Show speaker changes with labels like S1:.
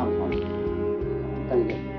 S1: 长长的淡